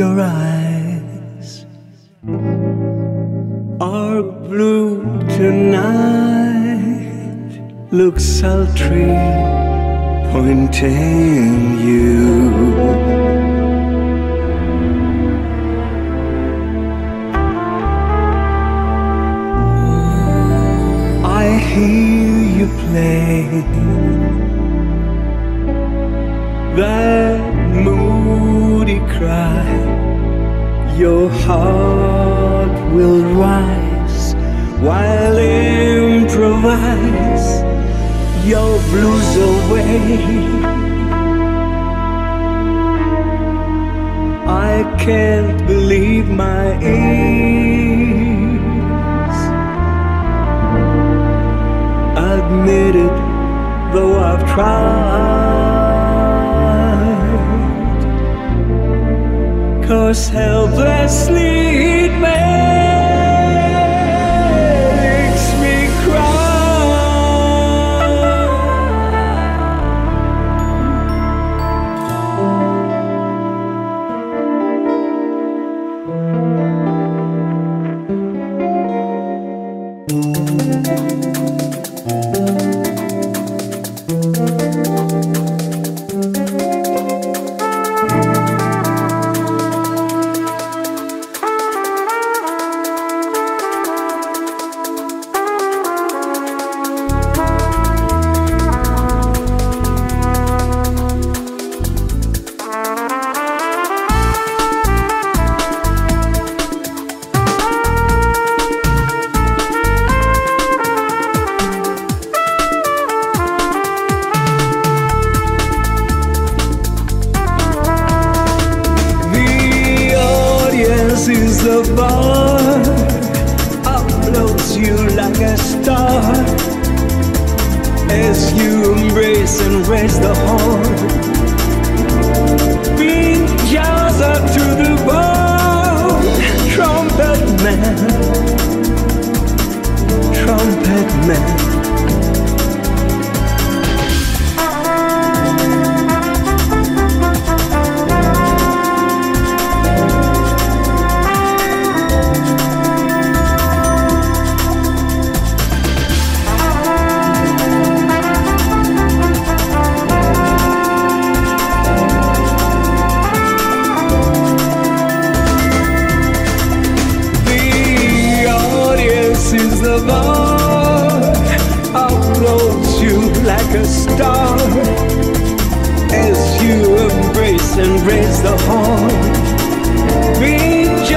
Your eyes are blue tonight. Look sultry, pointing you. I hear you play that moody cry. Your heart will rise while improvise your blues away. I can't believe my ears. Admit it, though I've tried. Cause helplessly the bar, uploads you like a star as you embrace and raise the horn. Beat jazz up to the bone, trumpet man, trumpet man. Like a star as you embrace and raise the horn. Beat